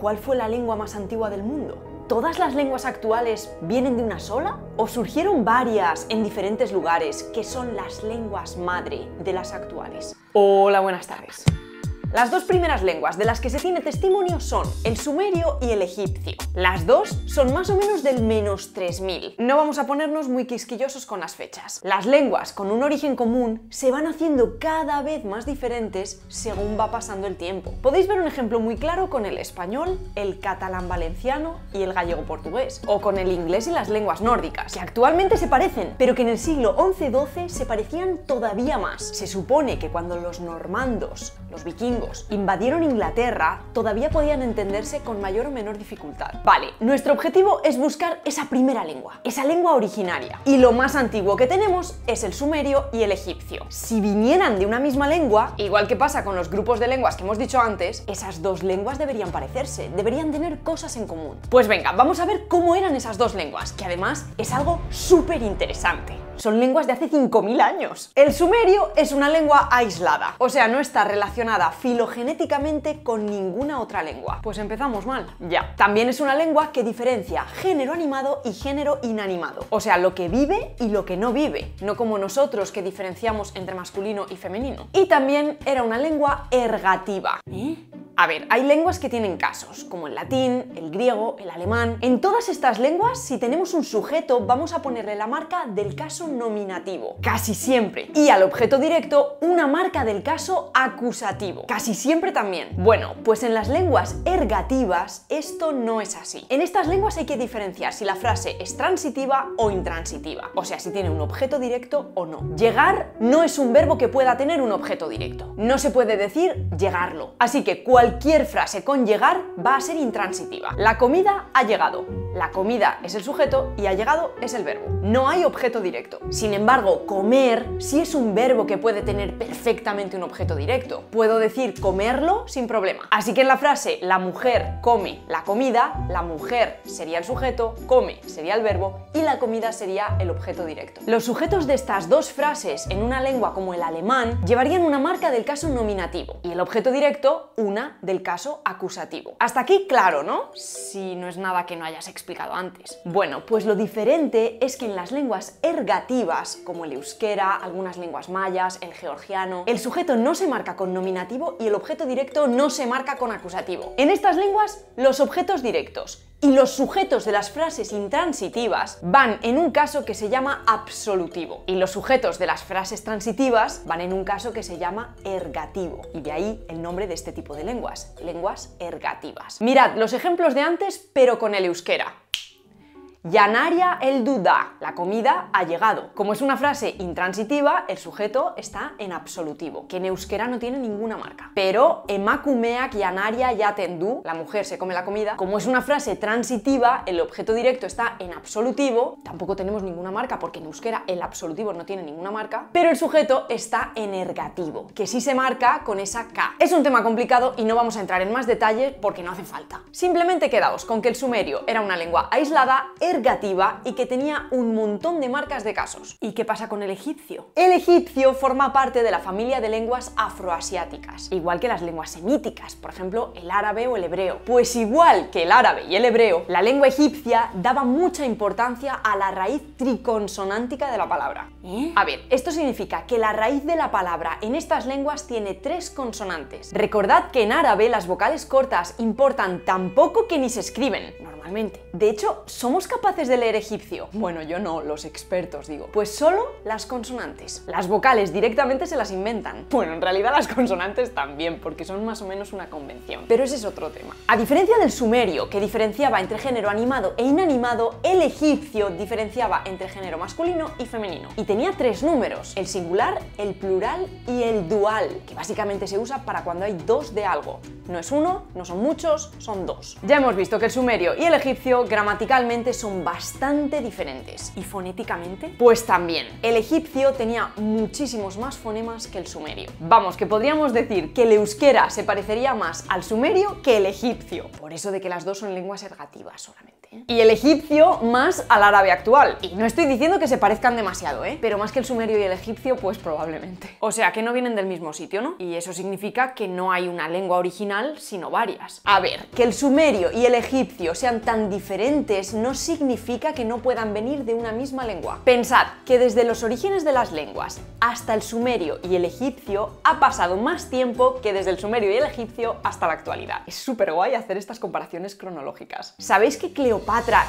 ¿cuál fue la lengua más antigua del mundo? ¿Todas las lenguas actuales vienen de una sola? ¿O surgieron varias en diferentes lugares que son las lenguas madre de las actuales? Hola, buenas tardes. Las dos primeras lenguas de las que se tiene testimonio son el sumerio y el egipcio. Las dos son más o menos del menos 3000. No vamos a ponernos muy quisquillosos con las fechas. Las lenguas con un origen común se van haciendo cada vez más diferentes según va pasando el tiempo. Podéis ver un ejemplo muy claro con el español, el catalán valenciano y el gallego portugués, o con el inglés y las lenguas nórdicas, que actualmente se parecen, pero que en el siglo XI-XII se parecían todavía más. Se supone que cuando los normandos, los vikingos, invadieron Inglaterra, todavía podían entenderse con mayor o menor dificultad. Vale, nuestro objetivo es buscar esa primera lengua, esa lengua originaria. Y lo más antiguo que tenemos es el sumerio y el egipcio. Si vinieran de una misma lengua, igual que pasa con los grupos de lenguas que hemos dicho antes, esas dos lenguas deberían parecerse, deberían tener cosas en común. Pues venga, vamos a ver cómo eran esas dos lenguas, que además es algo súper interesante son lenguas de hace 5.000 años. El sumerio es una lengua aislada, o sea, no está relacionada filogenéticamente con ninguna otra lengua. Pues empezamos mal. Ya. También es una lengua que diferencia género animado y género inanimado, o sea, lo que vive y lo que no vive, no como nosotros que diferenciamos entre masculino y femenino. Y también era una lengua ergativa. ¿Eh? A ver, hay lenguas que tienen casos, como el latín, el griego, el alemán. En todas estas lenguas, si tenemos un sujeto, vamos a ponerle la marca del caso nominativo, casi siempre. Y al objeto directo, una marca del caso acusativo, casi siempre también. Bueno, pues en las lenguas ergativas esto no es así. En estas lenguas hay que diferenciar si la frase es transitiva o intransitiva, o sea, si tiene un objeto directo o no. Llegar no es un verbo que pueda tener un objeto directo. No se puede decir llegarlo. Así que cualquier cualquier frase con llegar va a ser intransitiva. La comida ha llegado. La comida es el sujeto y ha llegado es el verbo. No hay objeto directo. Sin embargo, comer sí es un verbo que puede tener perfectamente un objeto directo. Puedo decir comerlo sin problema. Así que en la frase la mujer come la comida, la mujer sería el sujeto, come sería el verbo y la comida sería el objeto directo. Los sujetos de estas dos frases en una lengua como el alemán llevarían una marca del caso nominativo y el objeto directo una del caso acusativo. Hasta aquí claro, ¿no? Si no es nada que no hayas antes. Bueno, pues lo diferente es que en las lenguas ergativas, como el euskera, algunas lenguas mayas, el georgiano, el sujeto no se marca con nominativo y el objeto directo no se marca con acusativo. En estas lenguas, los objetos directos y los sujetos de las frases intransitivas van en un caso que se llama absolutivo y los sujetos de las frases transitivas van en un caso que se llama ergativo y de ahí el nombre de este tipo de lenguas, lenguas ergativas. Mirad los ejemplos de antes pero con el euskera. Yanaria el duda, la comida ha llegado. Como es una frase intransitiva, el sujeto está en absolutivo, que en euskera no tiene ninguna marca. Pero emakumeak yanaria yatendu, la mujer se come la comida, como es una frase transitiva, el objeto directo está en absolutivo, tampoco tenemos ninguna marca porque en euskera el absolutivo no tiene ninguna marca, pero el sujeto está en ergativo, que sí se marca con esa K. Es un tema complicado y no vamos a entrar en más detalles porque no hace falta. Simplemente quedaos con que el sumerio era una lengua aislada, ergativa y que tenía un montón de marcas de casos. ¿Y qué pasa con el egipcio? El egipcio forma parte de la familia de lenguas afroasiáticas, igual que las lenguas semíticas, por ejemplo el árabe o el hebreo. Pues igual que el árabe y el hebreo, la lengua egipcia daba mucha importancia a la raíz triconsonántica de la palabra. ¿Eh? A ver, esto significa que la raíz de la palabra en estas lenguas tiene tres consonantes. Recordad que en árabe las vocales cortas importan tan poco que ni se escriben, normalmente. De hecho, somos capaces capaces de leer egipcio? Bueno, yo no, los expertos digo. Pues solo las consonantes. Las vocales directamente se las inventan. Bueno, en realidad las consonantes también, porque son más o menos una convención. Pero ese es otro tema. A diferencia del sumerio, que diferenciaba entre género animado e inanimado, el egipcio diferenciaba entre género masculino y femenino. Y tenía tres números, el singular, el plural y el dual, que básicamente se usa para cuando hay dos de algo. No es uno, no son muchos, son dos. Ya hemos visto que el sumerio y el egipcio gramaticalmente son son bastante diferentes. ¿Y fonéticamente? Pues también. El egipcio tenía muchísimos más fonemas que el sumerio. Vamos, que podríamos decir que el euskera se parecería más al sumerio que el egipcio. Por eso de que las dos son lenguas ergativas solamente. Y el egipcio más al árabe actual. Y no estoy diciendo que se parezcan demasiado, ¿eh? Pero más que el sumerio y el egipcio, pues probablemente. O sea, que no vienen del mismo sitio, ¿no? Y eso significa que no hay una lengua original, sino varias. A ver, que el sumerio y el egipcio sean tan diferentes no significa que no puedan venir de una misma lengua. Pensad que desde los orígenes de las lenguas hasta el sumerio y el egipcio ha pasado más tiempo que desde el sumerio y el egipcio hasta la actualidad. Es súper guay hacer estas comparaciones cronológicas. ¿Sabéis que Cleopatra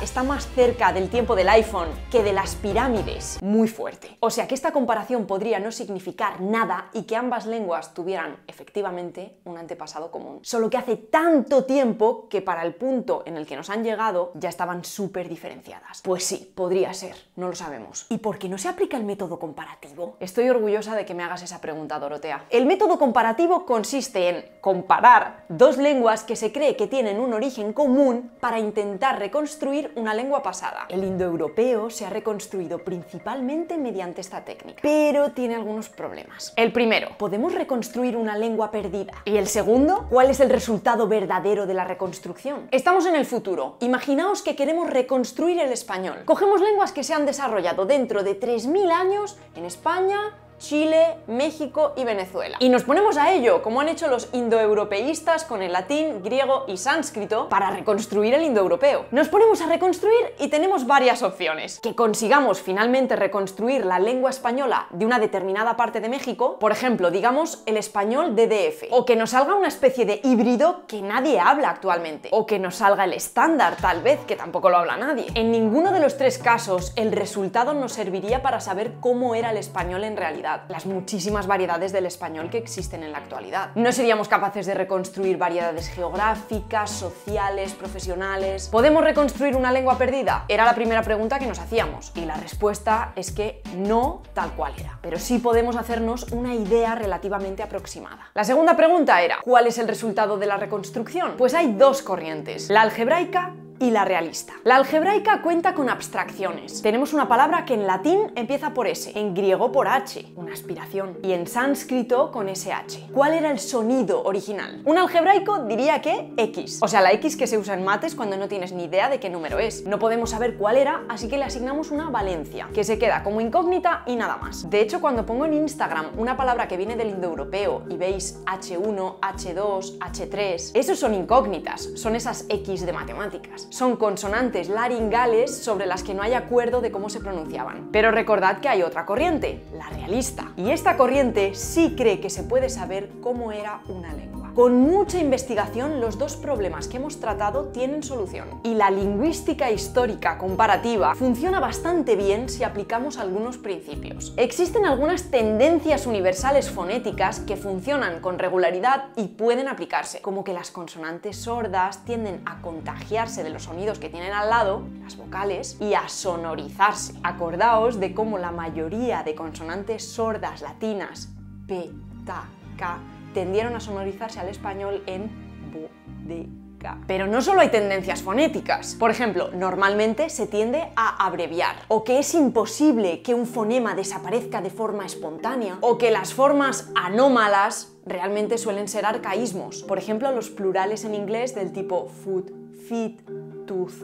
está más cerca del tiempo del iPhone que de las pirámides? Muy fuerte. O sea que esta comparación podría no significar nada y que ambas lenguas tuvieran efectivamente un antepasado común. Solo que hace tanto tiempo que para el punto en el que nos han llegado ya estaban súper diferenciadas. Pues sí, podría ser, no lo sabemos. ¿Y por qué no se aplica el método comparativo? Estoy orgullosa de que me hagas esa pregunta, Dorotea. El método comparativo consiste en comparar dos lenguas que se cree que tienen un origen común para intentar reconstruir una lengua pasada. El indoeuropeo se ha reconstruido principalmente mediante esta técnica, pero tiene algunos problemas. El primero, ¿podemos reconstruir una lengua perdida? Y el segundo, ¿cuál es el resultado verdadero de la reconstrucción? Estamos en el futuro. Imaginaos que queremos reconstruir el español. Cogemos lenguas que se han desarrollado dentro de 3.000 años en España, Chile, México y Venezuela. Y nos ponemos a ello, como han hecho los indoeuropeístas con el latín, griego y sánscrito, para reconstruir el indoeuropeo. Nos ponemos a reconstruir y tenemos varias opciones. Que consigamos finalmente reconstruir la lengua española de una determinada parte de México, por ejemplo, digamos el español DDF, o que nos salga una especie de híbrido que nadie habla actualmente, o que nos salga el estándar, tal vez, que tampoco lo habla nadie. En ninguno de los tres casos, el resultado nos serviría para saber cómo era el español en realidad las muchísimas variedades del español que existen en la actualidad. No seríamos capaces de reconstruir variedades geográficas, sociales, profesionales. ¿Podemos reconstruir una lengua perdida? Era la primera pregunta que nos hacíamos y la respuesta es que no tal cual era. Pero sí podemos hacernos una idea relativamente aproximada. La segunda pregunta era, ¿cuál es el resultado de la reconstrucción? Pues hay dos corrientes, la algebraica y la realista. La algebraica cuenta con abstracciones. Tenemos una palabra que en latín empieza por S, en griego por H, una aspiración, y en sánscrito con SH. ¿Cuál era el sonido original? Un algebraico diría que X, o sea, la X que se usa en mates cuando no tienes ni idea de qué número es. No podemos saber cuál era, así que le asignamos una valencia, que se queda como incógnita y nada más. De hecho, cuando pongo en Instagram una palabra que viene del indoeuropeo y veis H1, H2, H3, esos son incógnitas, son esas X de matemáticas son consonantes laringales sobre las que no hay acuerdo de cómo se pronunciaban. Pero recordad que hay otra corriente, la realista. Y esta corriente sí cree que se puede saber cómo era una lengua. Con mucha investigación, los dos problemas que hemos tratado tienen solución. Y la lingüística histórica comparativa funciona bastante bien si aplicamos algunos principios. Existen algunas tendencias universales fonéticas que funcionan con regularidad y pueden aplicarse, como que las consonantes sordas tienden a contagiarse de sonidos que tienen al lado, las vocales, y a sonorizarse. Acordaos de cómo la mayoría de consonantes sordas latinas, P, ta, K, tendieron a sonorizarse al español en bodega. Pero no solo hay tendencias fonéticas. Por ejemplo, normalmente se tiende a abreviar, o que es imposible que un fonema desaparezca de forma espontánea, o que las formas anómalas realmente suelen ser arcaísmos. Por ejemplo, los plurales en inglés del tipo foot, feet, tooth,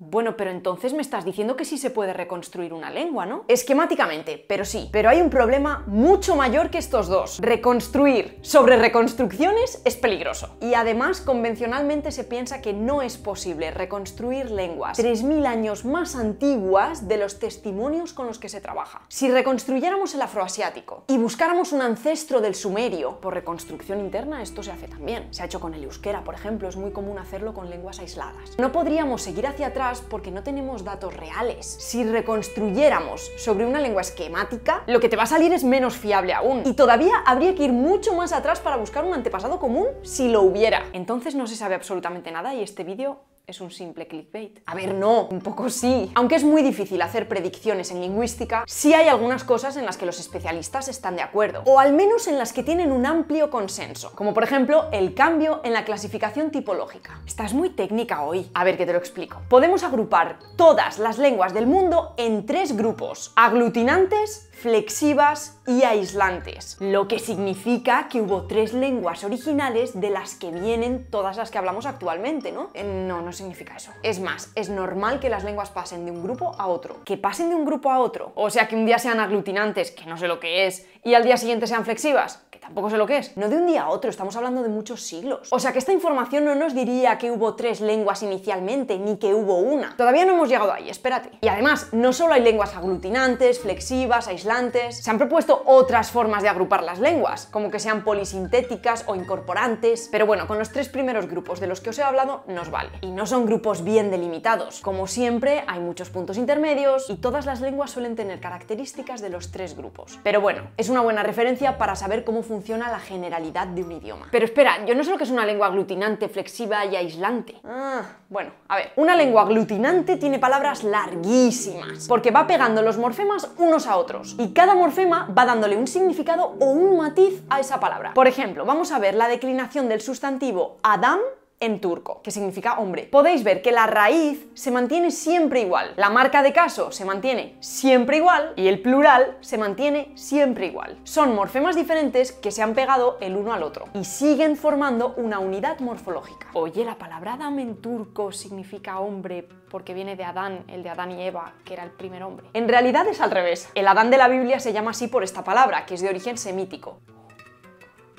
Bueno, pero entonces me estás diciendo que sí se puede reconstruir una lengua, ¿no? Esquemáticamente, pero sí. Pero hay un problema mucho mayor que estos dos. Reconstruir sobre reconstrucciones es peligroso. Y además, convencionalmente se piensa que no es posible reconstruir lenguas 3.000 años más antiguas de los testimonios con los que se trabaja. Si reconstruyéramos el afroasiático y buscáramos un ancestro del sumerio, por reconstrucción interna esto se hace también. Se ha hecho con el euskera, por ejemplo, es muy común hacerlo con lenguas aisladas. No podríamos seguir hacia atrás porque no tenemos datos reales. Si reconstruyéramos sobre una lengua esquemática, lo que te va a salir es menos fiable aún. Y todavía habría que ir mucho más atrás para buscar un antepasado común si lo hubiera. Entonces no se sabe absolutamente nada y este vídeo es un simple clickbait. A ver, no, un poco sí. Aunque es muy difícil hacer predicciones en lingüística, sí hay algunas cosas en las que los especialistas están de acuerdo, o al menos en las que tienen un amplio consenso, como por ejemplo el cambio en la clasificación tipológica. Estás muy técnica hoy. A ver que te lo explico. Podemos agrupar todas las lenguas del mundo en tres grupos: aglutinantes, flexivas y aislantes, lo que significa que hubo tres lenguas originales de las que vienen todas las que hablamos actualmente, ¿no? Eh, no, no significa eso. Es más, es normal que las lenguas pasen de un grupo a otro. Que pasen de un grupo a otro. O sea, que un día sean aglutinantes, que no sé lo que es, y al día siguiente sean flexivas, que tampoco sé lo que es. No de un día a otro, estamos hablando de muchos siglos. O sea que esta información no nos diría que hubo tres lenguas inicialmente, ni que hubo una. Todavía no hemos llegado ahí, espérate. Y además, no solo hay lenguas aglutinantes, flexivas, aislantes, se han propuesto otras formas de agrupar las lenguas, como que sean polisintéticas o incorporantes, pero bueno, con los tres primeros grupos de los que os he hablado nos vale. Y no son grupos bien delimitados. Como siempre, hay muchos puntos intermedios y todas las lenguas suelen tener características de los tres grupos. Pero bueno, es una buena referencia para saber cómo funciona la generalidad de un idioma. Pero espera, yo no sé lo que es una lengua aglutinante, flexiva y aislante. Ah, bueno, a ver, una lengua aglutinante tiene palabras larguísimas, porque va pegando los morfemas unos a otros, y cada morfema va dándole un significado o un matiz a esa palabra. Por ejemplo, vamos a ver la declinación del sustantivo Adam en turco, que significa hombre. Podéis ver que la raíz se mantiene siempre igual, la marca de caso se mantiene siempre igual y el plural se mantiene siempre igual. Son morfemas diferentes que se han pegado el uno al otro y siguen formando una unidad morfológica. Oye, la palabra Adam en turco significa hombre porque viene de Adán, el de Adán y Eva, que era el primer hombre. En realidad es al revés. El Adán de la Biblia se llama así por esta palabra, que es de origen semítico.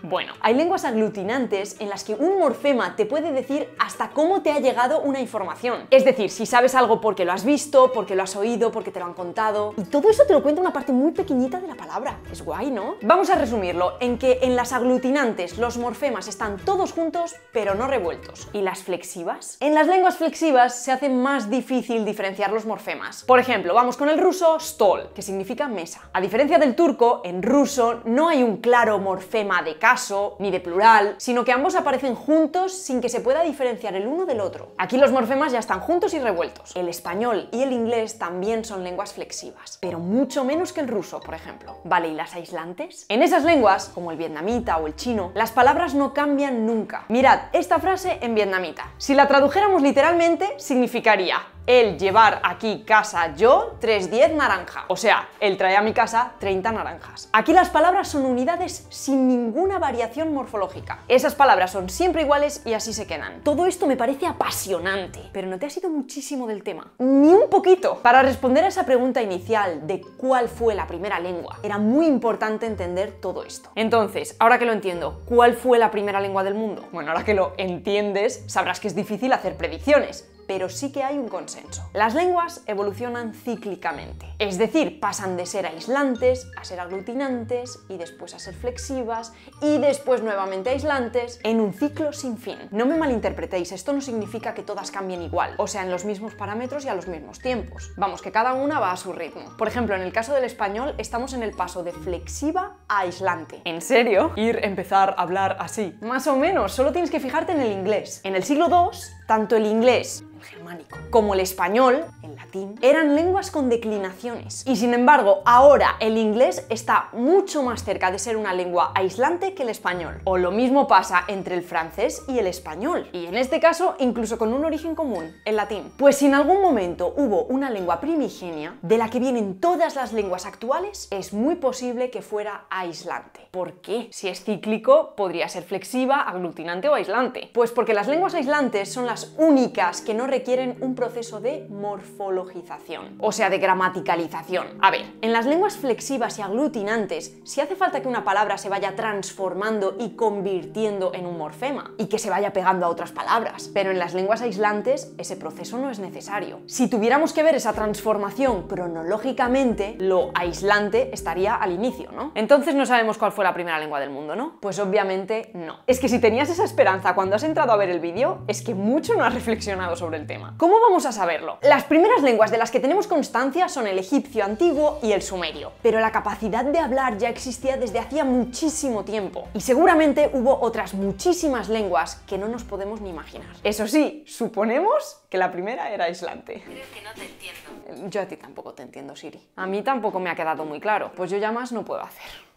Bueno, hay lenguas aglutinantes en las que un morfema te puede decir hasta cómo te ha llegado una información. Es decir, si sabes algo porque lo has visto, porque lo has oído, porque te lo han contado. Y todo eso te lo cuenta una parte muy pequeñita de la palabra. Es guay, ¿no? Vamos a resumirlo en que en las aglutinantes los morfemas están todos juntos, pero no revueltos. ¿Y las flexivas? En las lenguas flexivas se hace más difícil diferenciar los morfemas. Por ejemplo, vamos con el ruso stol, que significa mesa. A diferencia del turco, en ruso no hay un claro morfema de casa ni de plural, sino que ambos aparecen juntos sin que se pueda diferenciar el uno del otro. Aquí los morfemas ya están juntos y revueltos. El español y el inglés también son lenguas flexivas, pero mucho menos que el ruso, por ejemplo. Vale, ¿y las aislantes? En esas lenguas, como el vietnamita o el chino, las palabras no cambian nunca. Mirad esta frase en vietnamita. Si la tradujéramos literalmente, significaría el llevar aquí casa yo 310 naranja. O sea, él trae a mi casa 30 naranjas. Aquí las palabras son unidades sin ninguna variación morfológica. Esas palabras son siempre iguales y así se quedan. Todo esto me parece apasionante, pero no te ha sido muchísimo del tema. Ni un poquito. Para responder a esa pregunta inicial de cuál fue la primera lengua, era muy importante entender todo esto. Entonces, ahora que lo entiendo, ¿cuál fue la primera lengua del mundo? Bueno, ahora que lo entiendes, sabrás que es difícil hacer predicciones pero sí que hay un consenso. Las lenguas evolucionan cíclicamente, es decir, pasan de ser aislantes a ser aglutinantes y después a ser flexivas y después nuevamente aislantes en un ciclo sin fin. No me malinterpretéis, esto no significa que todas cambien igual, o sea, en los mismos parámetros y a los mismos tiempos. Vamos, que cada una va a su ritmo. Por ejemplo, en el caso del español estamos en el paso de flexiva a aislante. ¿En serio? Ir, empezar a hablar así. Más o menos, solo tienes que fijarte en el inglés. En el siglo II, tanto el inglés germánico, como el español, el latín, eran lenguas con declinaciones. Y sin embargo, ahora el inglés está mucho más cerca de ser una lengua aislante que el español. O lo mismo pasa entre el francés y el español. Y en este caso, incluso con un origen común, el latín. Pues si en algún momento hubo una lengua primigenia, de la que vienen todas las lenguas actuales, es muy posible que fuera aislante. ¿Por qué? Si es cíclico, podría ser flexiva, aglutinante o aislante. Pues porque las lenguas aislantes son las únicas que no requieren un proceso de morfologización, o sea, de gramaticalización. A ver, en las lenguas flexivas y aglutinantes, si hace falta que una palabra se vaya transformando y convirtiendo en un morfema, y que se vaya pegando a otras palabras, pero en las lenguas aislantes ese proceso no es necesario. Si tuviéramos que ver esa transformación cronológicamente, lo aislante estaría al inicio, ¿no? Entonces, no sabemos cuál fue la primera lengua del mundo, ¿no? Pues obviamente no. Es que si tenías esa esperanza cuando has entrado a ver el vídeo, es que mucho no has reflexionado sobre el tema. ¿Cómo vamos a saberlo? Las lenguas de las que tenemos constancia son el egipcio antiguo y el sumerio, pero la capacidad de hablar ya existía desde hacía muchísimo tiempo, y seguramente hubo otras muchísimas lenguas que no nos podemos ni imaginar. Eso sí, suponemos que la primera era aislante. Creo que no te entiendo. Yo a ti tampoco te entiendo, Siri. A mí tampoco me ha quedado muy claro, pues yo ya más no puedo hacer.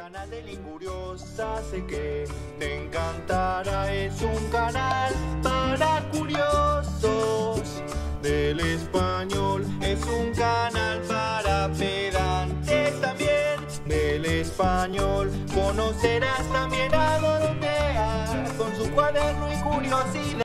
Canal de Linguriosa, sé que te encantará. Es un canal para curiosos del español. Es un canal para pedantes también del español. Conocerás también a Dorotea con su cuaderno y curiosidad.